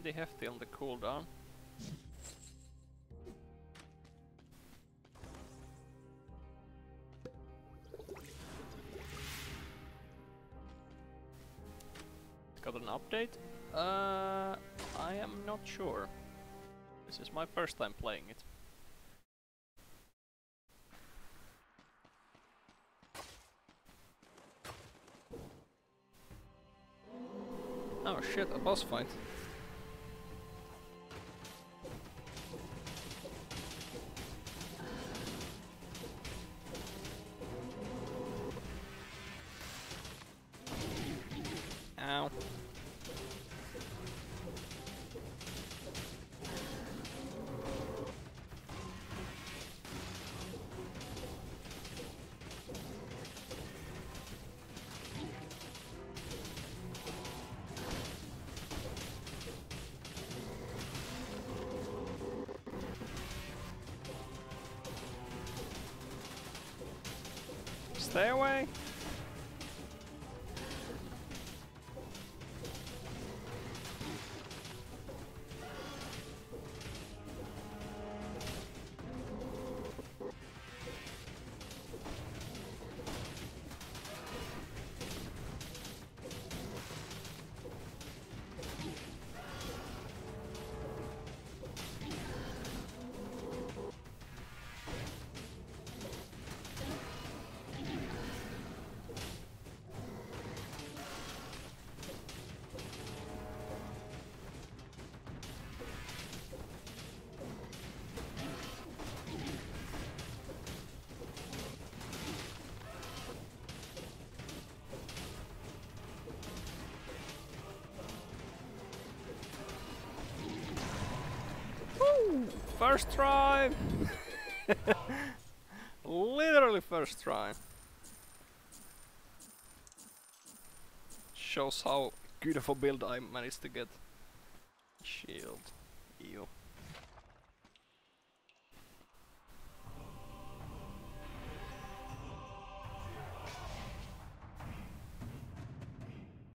pretty hefty on the cooldown. Got an update? Uh, I am not sure. This is my first time playing it. Oh shit, a boss fight. Stay away. First try! Literally first try. Shows how a build I managed to get. Shield.